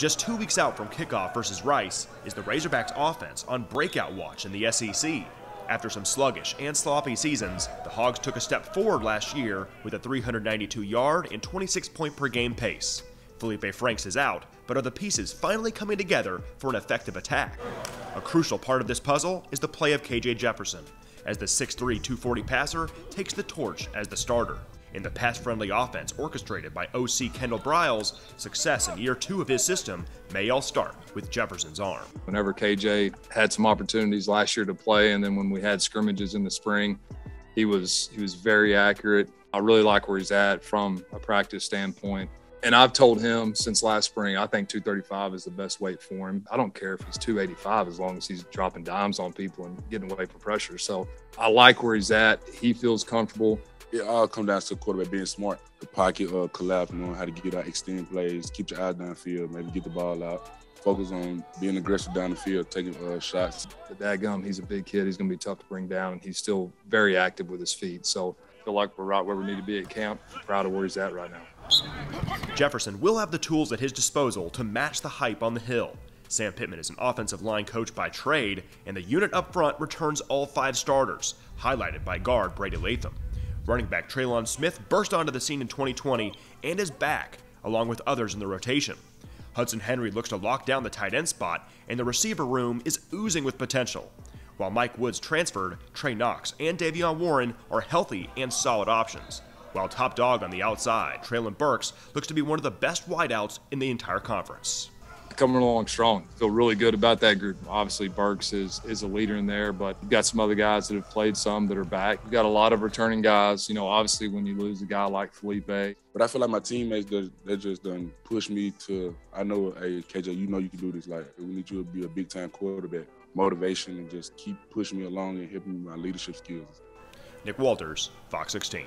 Just two weeks out from kickoff versus Rice is the Razorbacks offense on breakout watch in the SEC. After some sluggish and sloppy seasons, the Hogs took a step forward last year with a 392 yard and 26 point per game pace. Felipe Franks is out, but are the pieces finally coming together for an effective attack? A crucial part of this puzzle is the play of KJ Jefferson, as the 6'3, 240 passer takes the torch as the starter. In the pass friendly offense orchestrated by OC Kendal Briles, success in year two of his system may all start with Jefferson's arm. Whenever KJ had some opportunities last year to play, and then when we had scrimmages in the spring, he was he was very accurate. I really like where he's at from a practice standpoint. And I've told him since last spring, I think 235 is the best weight for him. I don't care if he's 285 as long as he's dropping dimes on people and getting away from pressure. So I like where he's at. He feels comfortable. It all comes down to the quarterback being smart. The pocket uh, collapse, knowing how to get out, extend plays, keep your eyes downfield, maybe get the ball out. Focus on being aggressive down the field, taking uh, shots. But Dadgum, he's a big kid. He's going to be tough to bring down, and he's still very active with his feet. So I feel like we're right where we need to be at camp. Proud of where he's at right now. Jefferson will have the tools at his disposal to match the hype on the hill. Sam Pittman is an offensive line coach by trade, and the unit up front returns all five starters, highlighted by guard Brady Latham. Running back Trelon Smith burst onto the scene in 2020 and is back, along with others in the rotation. Hudson Henry looks to lock down the tight end spot, and the receiver room is oozing with potential. While Mike Woods transferred, Trey Knox and De'Vion Warren are healthy and solid options. While top dog on the outside, Treylon Burks looks to be one of the best wideouts in the entire conference coming along strong. Feel really good about that group. Obviously, Burks is is a leader in there, but you've got some other guys that have played some that are back. You've got a lot of returning guys. You know, obviously when you lose a guy like Felipe. But I feel like my teammates they just done push me to. I know, hey KJ, you know you can do this. Like we need you to be a big time quarterback. Motivation and just keep pushing me along and helping me my leadership skills. Nick Walters, Fox 16.